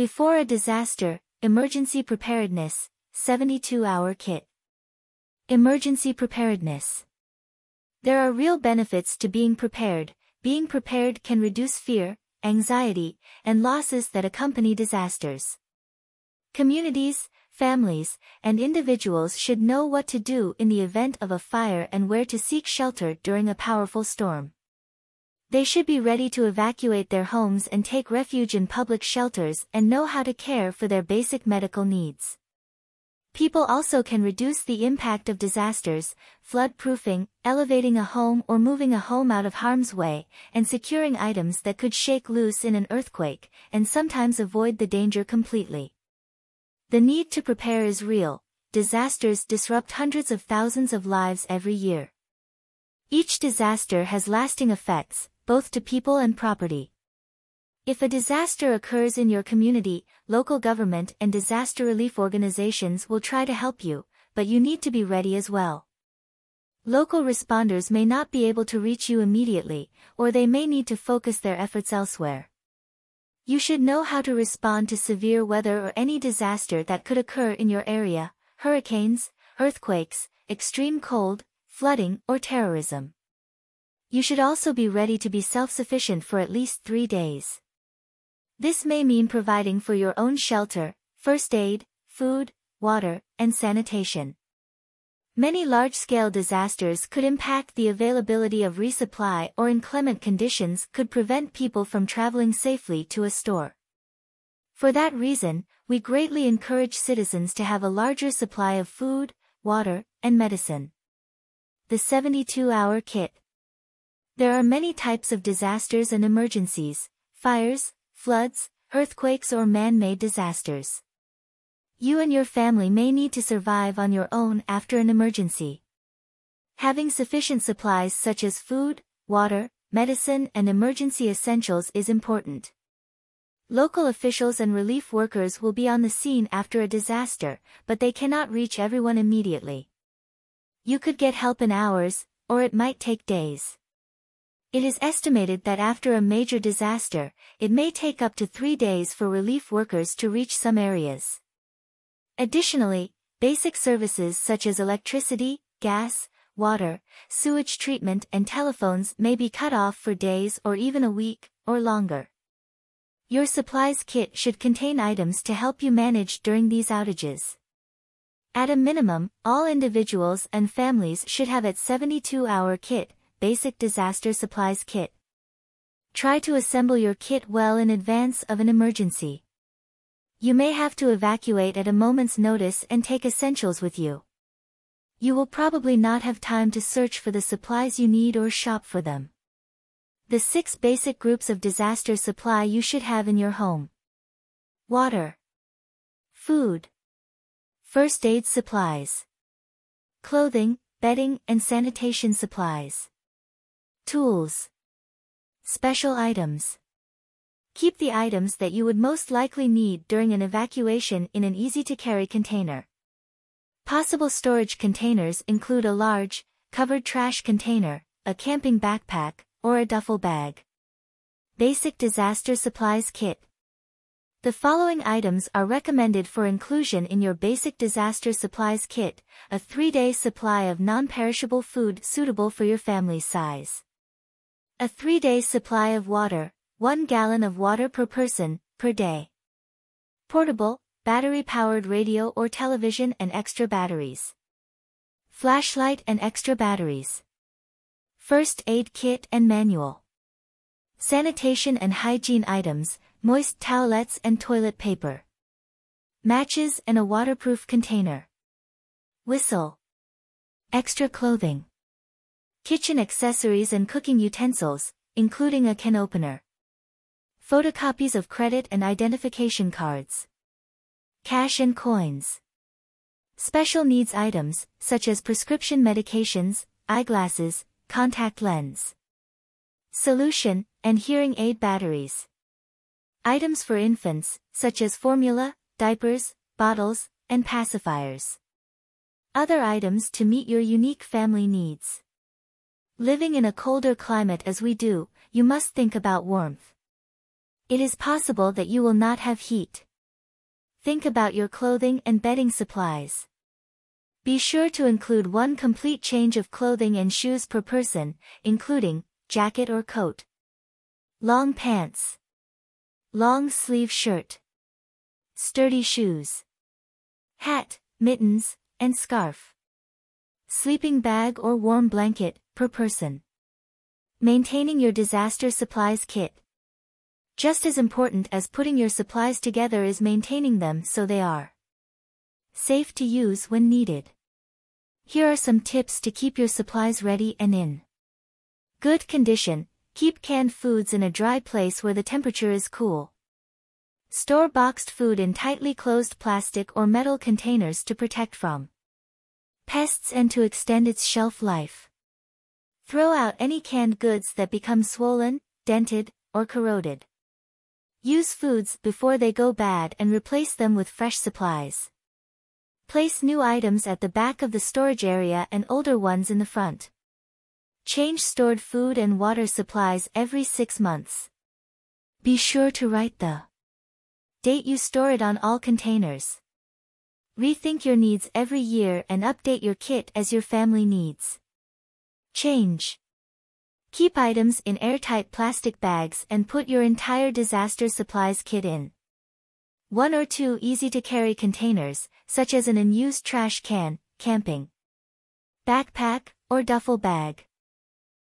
Before a disaster, emergency preparedness, 72-hour kit. Emergency preparedness. There are real benefits to being prepared. Being prepared can reduce fear, anxiety, and losses that accompany disasters. Communities, families, and individuals should know what to do in the event of a fire and where to seek shelter during a powerful storm. They should be ready to evacuate their homes and take refuge in public shelters and know how to care for their basic medical needs. People also can reduce the impact of disasters, flood-proofing, elevating a home or moving a home out of harm's way, and securing items that could shake loose in an earthquake, and sometimes avoid the danger completely. The need to prepare is real, disasters disrupt hundreds of thousands of lives every year. Each disaster has lasting effects, both to people and property. If a disaster occurs in your community, local government and disaster relief organizations will try to help you, but you need to be ready as well. Local responders may not be able to reach you immediately, or they may need to focus their efforts elsewhere. You should know how to respond to severe weather or any disaster that could occur in your area, hurricanes, earthquakes, extreme cold, flooding, or terrorism. You should also be ready to be self-sufficient for at least three days. This may mean providing for your own shelter, first aid, food, water, and sanitation. Many large-scale disasters could impact the availability of resupply or inclement conditions could prevent people from traveling safely to a store. For that reason, we greatly encourage citizens to have a larger supply of food, water, and medicine. The 72-hour kit. There are many types of disasters and emergencies, fires, floods, earthquakes or man-made disasters. You and your family may need to survive on your own after an emergency. Having sufficient supplies such as food, water, medicine and emergency essentials is important. Local officials and relief workers will be on the scene after a disaster, but they cannot reach everyone immediately. You could get help in hours, or it might take days. It is estimated that after a major disaster, it may take up to three days for relief workers to reach some areas. Additionally, basic services such as electricity, gas, water, sewage treatment and telephones may be cut off for days or even a week, or longer. Your supplies kit should contain items to help you manage during these outages. At a minimum, all individuals and families should have a 72-hour kit, basic disaster supplies kit. Try to assemble your kit well in advance of an emergency. You may have to evacuate at a moment's notice and take essentials with you. You will probably not have time to search for the supplies you need or shop for them. The six basic groups of disaster supply you should have in your home. Water. Food. First aid supplies. Clothing, bedding and sanitation supplies. Tools. Special items. Keep the items that you would most likely need during an evacuation in an easy-to-carry container. Possible storage containers include a large, covered trash container, a camping backpack, or a duffel bag. Basic Disaster Supplies Kit The following items are recommended for inclusion in your Basic Disaster Supplies Kit, a three-day supply of non-perishable food suitable for your family's size. A three-day supply of water, 1 gallon of water per person, per day. Portable, battery-powered radio or television and extra batteries. Flashlight and extra batteries. First aid kit and manual. Sanitation and hygiene items, moist towelettes and toilet paper. Matches and a waterproof container. Whistle. Extra clothing. Kitchen accessories and cooking utensils, including a can opener. Photocopies of credit and identification cards. Cash and coins. Special needs items, such as prescription medications, eyeglasses, contact lens. Solution, and hearing aid batteries. Items for infants, such as formula, diapers, bottles, and pacifiers. Other items to meet your unique family needs. Living in a colder climate as we do, you must think about warmth. It is possible that you will not have heat. think about your clothing and bedding supplies. Be sure to include one complete change of clothing and shoes per person, including jacket or coat, long pants, long sleeve shirt, sturdy shoes, hat, mittens, and scarf, sleeping bag or warm blanket, per person. Maintaining your disaster supplies kit. Just as important as putting your supplies together is maintaining them so they are safe to use when needed. Here are some tips to keep your supplies ready and in good condition. Keep canned foods in a dry place where the temperature is cool. Store boxed food in tightly closed plastic or metal containers to protect from pests and to extend its shelf life. Throw out any canned goods that become swollen, dented, or corroded. Use foods before they go bad and replace them with fresh supplies. Place new items at the back of the storage area and older ones in the front. Change stored food and water supplies every six months. Be sure to write the date you store it on all containers. Rethink your needs every year and update your kit as your family needs. Change. Keep items in airtight plastic bags and put your entire disaster supplies kit in. One or two easy-to-carry containers, such as an unused trash can, camping backpack, or duffel bag.